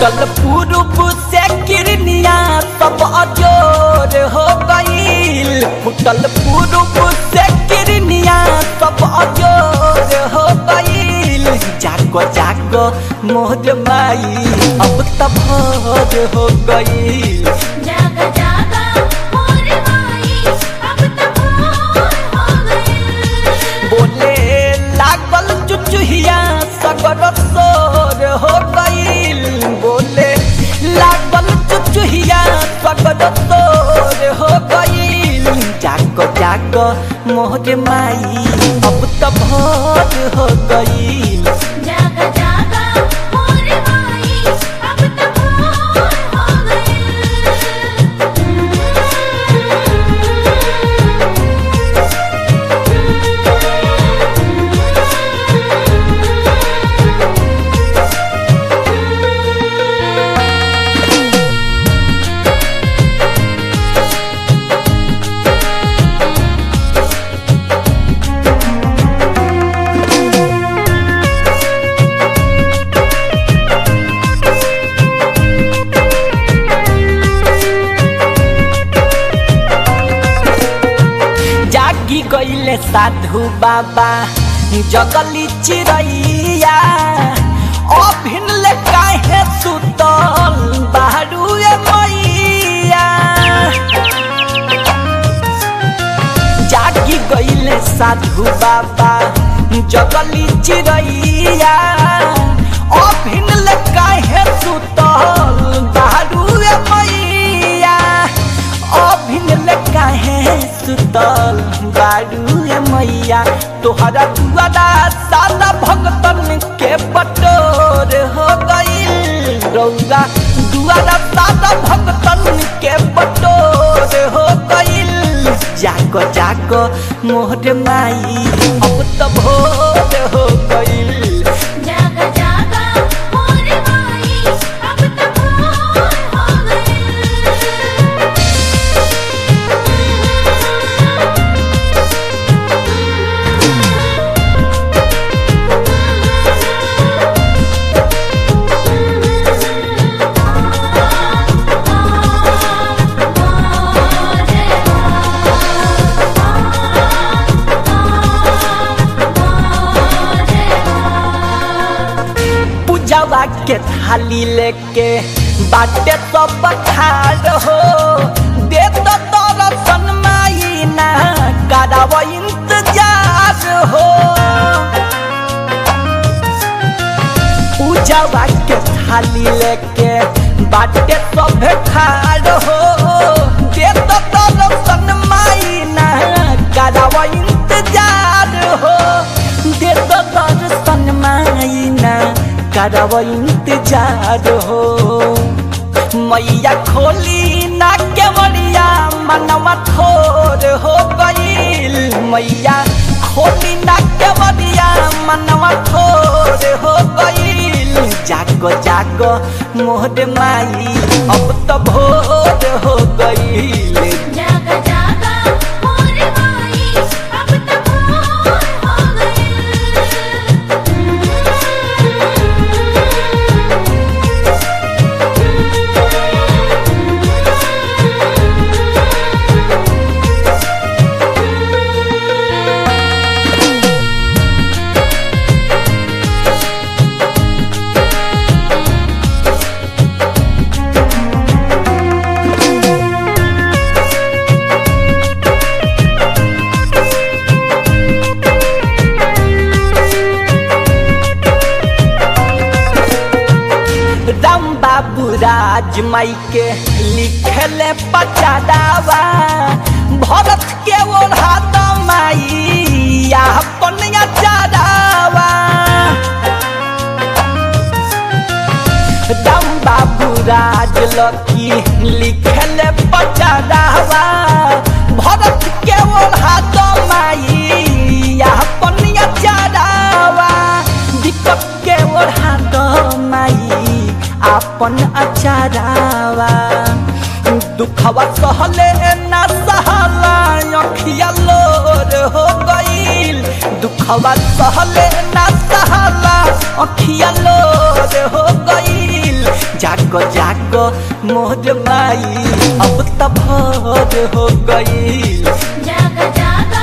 फुटल पूर्व से किरनिया सब अजोर हो गईल फुटल पूर्व से किरनिया सब अजोर हो गईल जागो जागो मोर माई अब तब हो गईल जागा जागा। सोर हो गईल जाग जाग मोर गईले साधु बाबा, जगली चिड़ैया अभिन काहे सुतल ए मैया। जागी गईले साधु बाबा, जगली चिड़ैया अभिन काहे सुतल सुतल बारू ए मैया। तोहरा दुआरा सारा भगतन के बटोर हो गई रौरा दुआरा सारा भगतन के बटोर हो गई जाको जाको मोहर माई, अब तो भोर हो। के थाली लेके बाटे सब खाड़ हो। दे तो तोरा सनमाई ना, कराव इंतज़ार हो। पूजावा के थाली लेके बाटे सब खाड़ हो। दे तो तोरा सनमाई ना, कराव इंतज़ार हो। करब इंतज़ार हो। मैया खोली ना केवड़िया, मनवा थोर हो गईल मैया खोली ना केवड़िया, मनवा थोर हो गईल जागो जागो मोहर माई, अब तो भोर आजमाई के लिखे लिखले पचादावा भरत के ओढ़ात मैया पनिया चादावा दम बाबू राज लकी लिखले पचादावा भरत के ओढ़ात अपन अचारावा दुखवा सहले ना सहला, अखिया लोर हो गईल दुखवा सहले ना सहला, अखिया लोर हो गईल जागो जागो, मोर माई, अब त भोर हो गईल जागा जागा